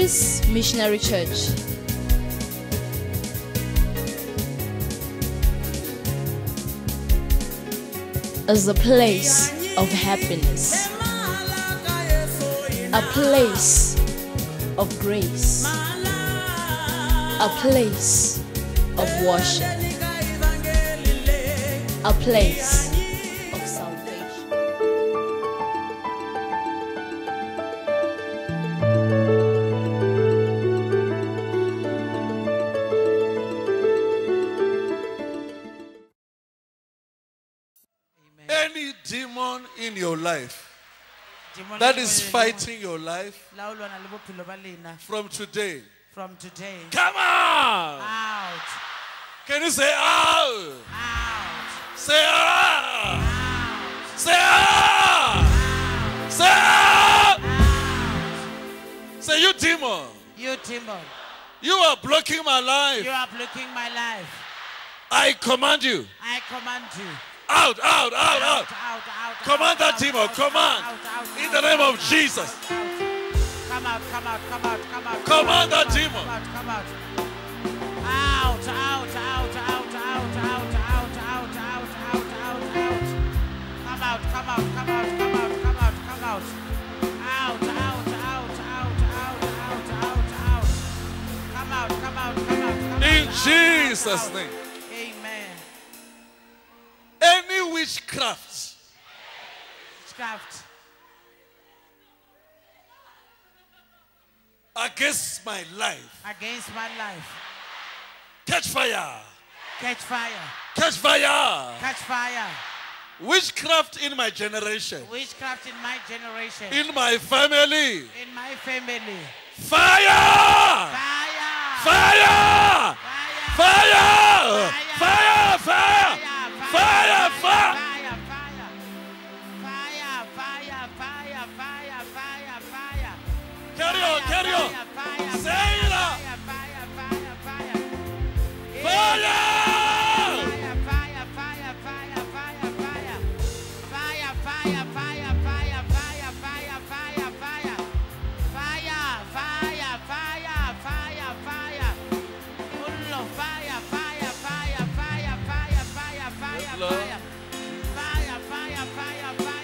Missionary Church. As a place of happiness, a place of grace, a place of worship, a place that is fighting your life la o lwana le bophelo ba lena from today, from today come on! out Can you say out? out Say out! out Say out! Say out! Say you demon, you demon you are blocking my life. you are blocking my life I command you I command you out, out, out, out. out out Command out, that demon, out, command. out, out, In out, the name out, of out, Jesus. out, out. come out come out come out come out Command come that out, demon. come out out out out out out out out out out out out out out come out come out come out come out come out come out out out out out out out out out come out come out come out come In out, out, Jesus' out. name. Against my life, against my life catch fire! catch fire Catch fire! catch fire Witchcraft in my generation, witchcraft in my generation in my family. in my family Fire! fire Fire! fire Carry on, carry on. Say it out. Fire!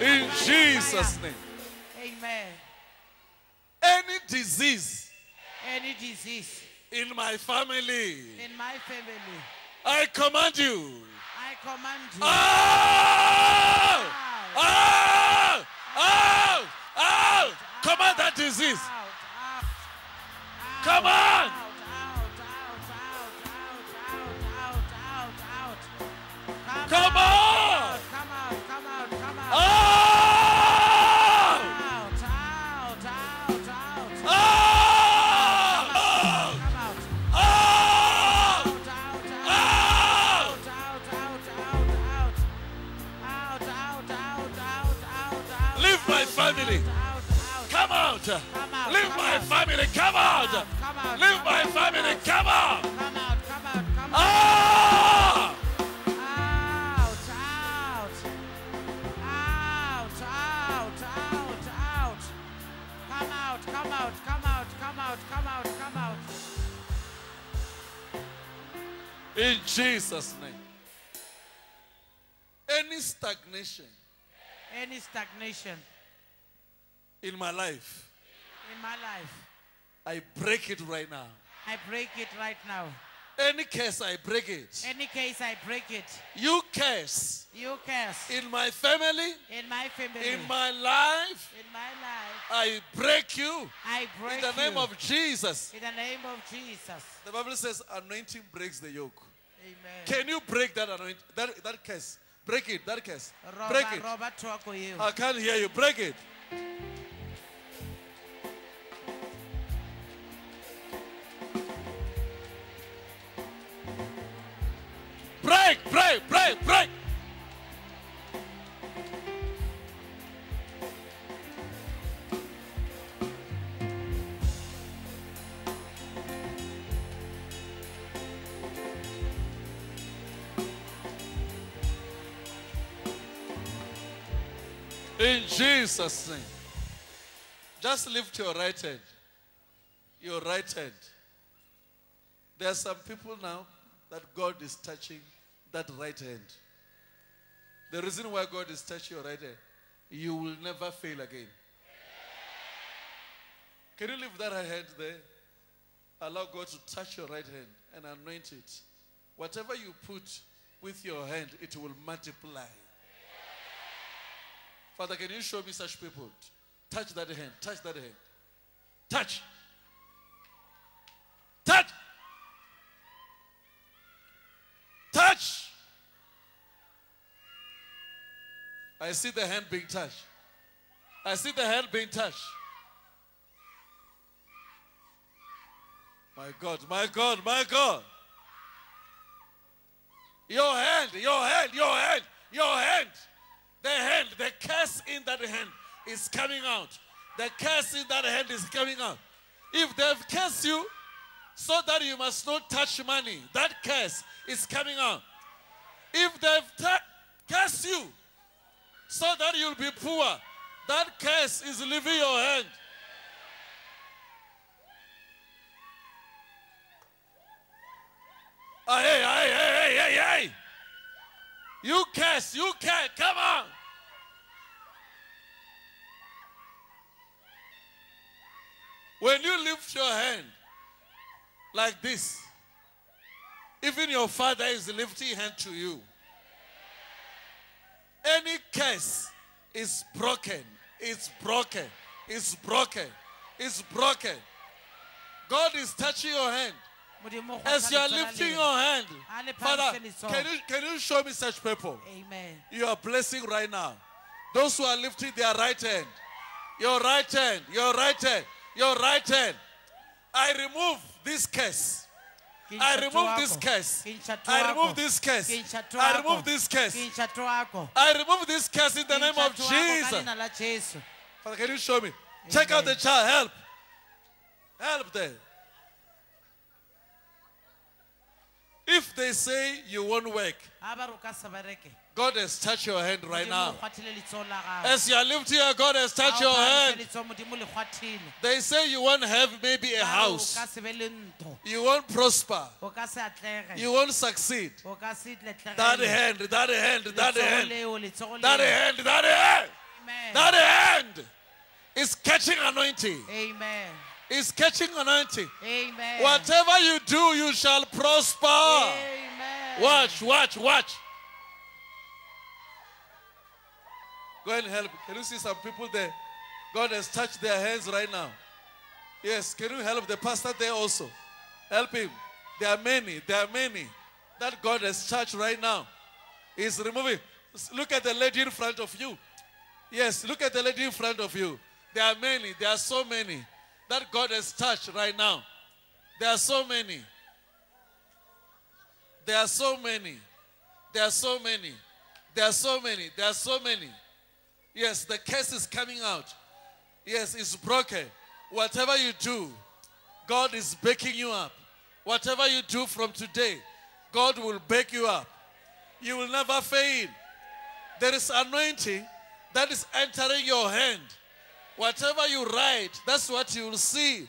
In Jesus' name. Disease Any disease in my family, in my family, I command you. I command you. Out! Out! Out! Out! Command that disease. Out, out, out, Come on! Leave my family! Come out! Come out, Leave my family! come out! Come out, come out, come! Out, out. Out, out, out, out. Come out, come out, come out, come out, come out, come out. In Jesus' name. Any stagnation Any stagnation in my life, in my life, I break it right now. I break it right now. Any case, I break it. Any case, I break it. You curse You curse in my family, in my family, in my life, in my life. I break you I break you. in the name you. of Jesus. in the name of Jesus. The Bible says anointing breaks the yoke. Amen. Can you break that anointing, that, that curse? Break it, that curse. Roba, Break it. yeo. I can't hear you. Break it. Pray, break, break. In Jesus' name. Just lift your right hand. your right hand. There are some people now that God is touching that right hand. The reason why God is touching your right hand, you will never fail again. Can you leave that right hand there? Allow God to touch your right hand and anoint it. Whatever you put with your hand, it will multiply. Father, can you show me such people? Touch that hand. Touch that hand. Touch. Touch. Touch. I see the hand being touched. I see the hand being touched. My God, my God, my God. Your hand, your hand, your hand, your hand. The hand, the curse in that hand is coming out. The curse in that hand is coming out. If they've cursed you so that you must not touch money, that curse is coming out. If they've cursed you so that you'll be poor, that curse is leaving your hand. Ah, hey, hey, hey, hey, hey, hey. You curse, you curse, come on. When you lift your hand like this, even your father is lifting hand to you. Any curse is broken. It's broken. It's broken. It's broken. God is touching your hand. As you are lifting your hand, Father, can you, can you show me such people? amen You are blessing right now. Those who are lifting their right hand, your right hand, your right hand, your right hand. I remove this curse. I remove this curse. I remove this curse. I remove this curse. Ke ntsha toako. I remove this curse in the name of Jesus. leina la Jesu. Father, can you show me? Check out the child. Help. Help them. If they say you won't work, Ha ba re o ka se bereke, God has touched your hand right now. o kgwathile letsogo la gago. As you are lifting your God has touched your hand. letsogo, Modimo le kgwathile. They say you won't have maybe a house. o ka se be le ntho, You won't prosper. o ka se atlege, You won't succeed. o ka se. That hand, that hand, that hand, that hand, that hand, that hand is catching anointing. Amen. Is catching anointing. Amen. Whatever you do, you shall prosper. Amen. Watch, watch, watch. Go and help. Can you see some people there? God has touched their hands right now. Yes, can you help the pastor there also? Help him. There are many, there are many that God has touched right now. He's removing. Look at the lady in front of you. Yes, look at the lady in front of you. There are many, there are so many that God has touched right now. There are so many. There are so many. There are so many. There are so many. There are so many. Yes, the curse is coming out. Yes, it's broken. Whatever you do, God is backing you up. Whatever you do from today, God will back you up. You will never fail. There is anointing that is entering your hand. Whatever you write, that's what you will see.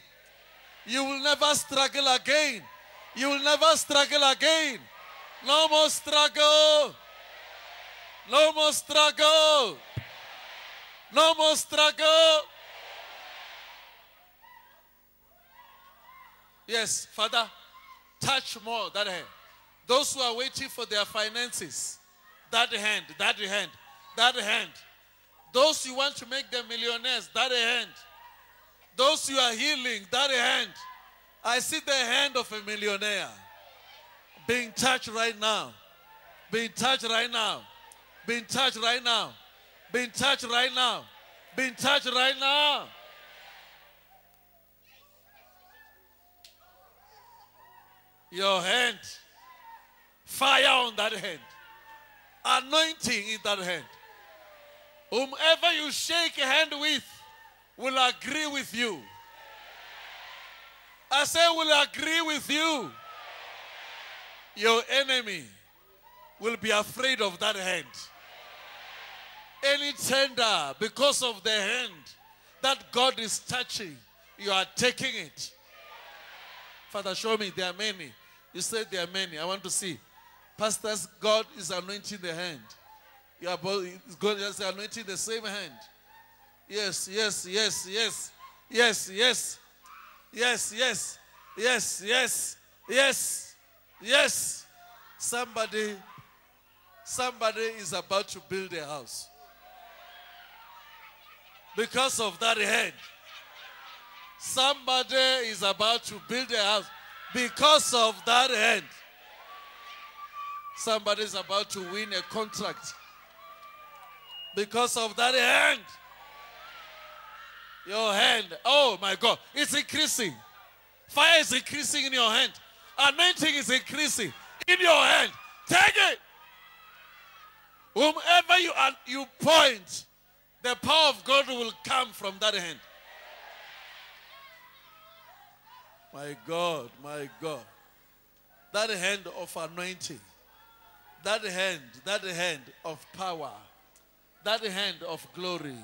You will never struggle again. You will never struggle again. No more struggle. No more struggle. No more struggle. Yes, Father, touch more that hand. Those who are waiting for their finances, that hand, that hand, that hand. Those you want to make them millionaires, that hand. Those you are healing, that hand. I see the hand of a millionaire being touched right now. Being touched right now. Being touched right now. Being touched right now. Being touched right now. Your hand. Fire on that hand. Anointing in that hand. Whomever you shake a hand with will agree with you. I say, will agree with you. Your enemy will be afraid of that hand. Any tender, because of the hand that God is touching, you are taking it. Father, show me. There are many. You said there are many. I want to see. Pastors, God is anointing the hand. You are both, God is anointing the same hand. Yes, yes, yes, yes, yes, yes, yes, yes, yes, yes, yes, yes. Somebody, somebody is about to build a house because of that hand. Somebody is about to build a house because of that hand. Somebody is about to win a contract because of that hand. Your hand, oh my God, it's increasing. Fire is increasing in your hand. Anointing is increasing in your hand. Take it. Whomever you, you point, the power of God will come from that hand. My God, my God. That hand of anointing, that hand, that hand of power, that hand of glory,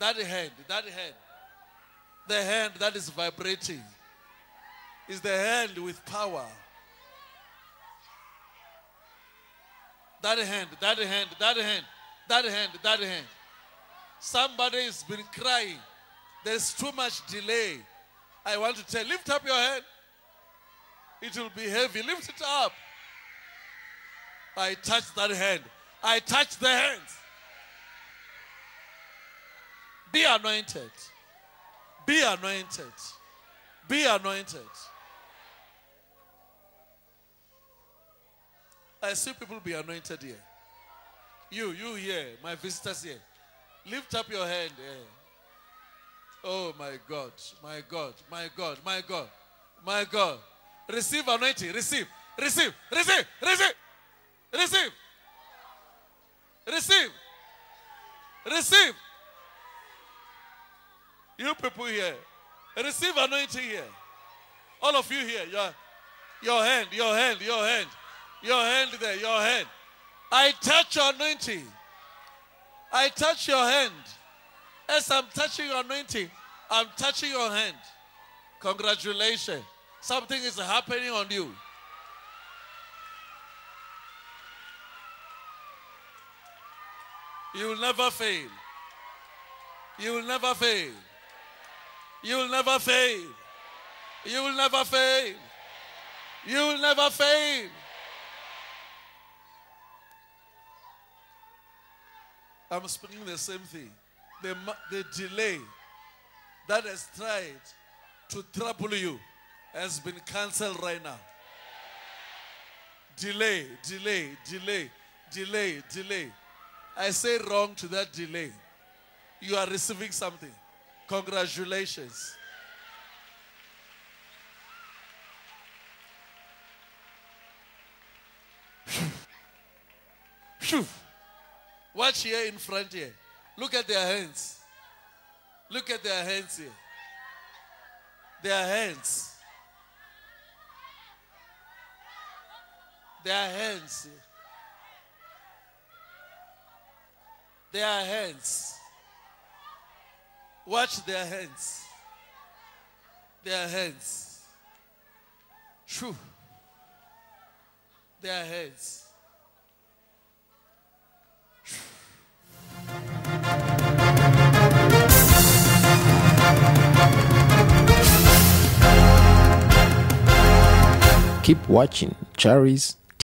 that hand, that hand, the hand that is vibrating is the hand with power. That hand, that hand, that hand, that hand, that hand. Somebody has been crying. There's too much delay. I want to tell, lift up your hand. It will be heavy. Lift it up. I touch that hand. I touch the hands. Be anointed. Be anointed. Be anointed. I see people be anointed here. You, you here, my visitors here. Lift up your hand. Yeah. Oh my God, my God, my God, my God, my God. Receive anointing. Receive, receive, receive, receive, receive, receive, receive. You people here, receive anointing here. All of you here, your, your hand, your hand, your hand, your hand there, your hand. I touch your anointing. I touch your hand. As I'm touching your anointing, I'm touching your hand. Congratulations. Something is happening on you. You will never fail. You will never fail. You will never fail. You will never fail. You will never fail. I'm speaking the same thing. The, the delay that has tried to trouble you has been cancelled right now. Delay, delay, delay, delay, delay. I say wrong to that delay. You are receiving something. Congratulations. Watch here in front here. Look at their hands. Look at their hands here. Their hands. Their hands. Their hands. Watch their hands. Their hands. True. Their hands. Keep watching. Charis